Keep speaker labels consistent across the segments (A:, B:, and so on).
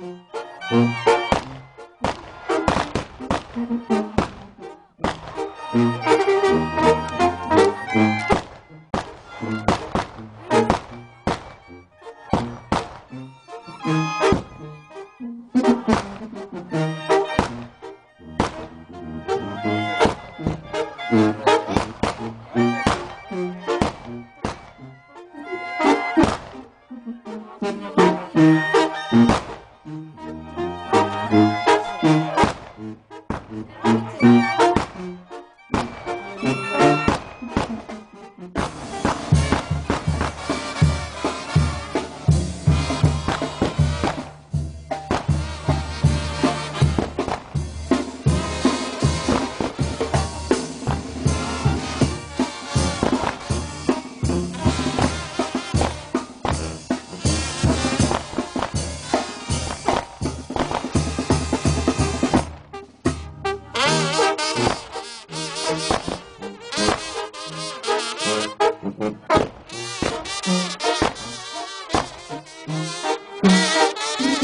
A: Thank hum. you.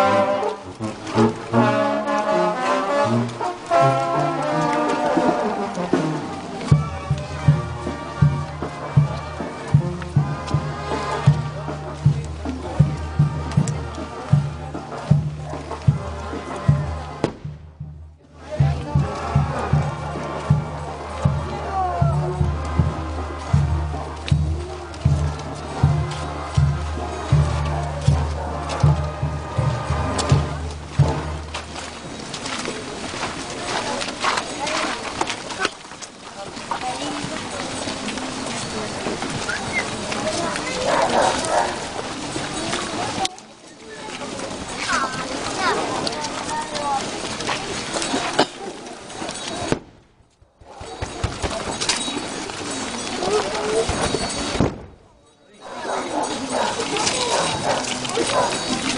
A: Mm-hmm.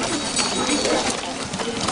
A: Thank you.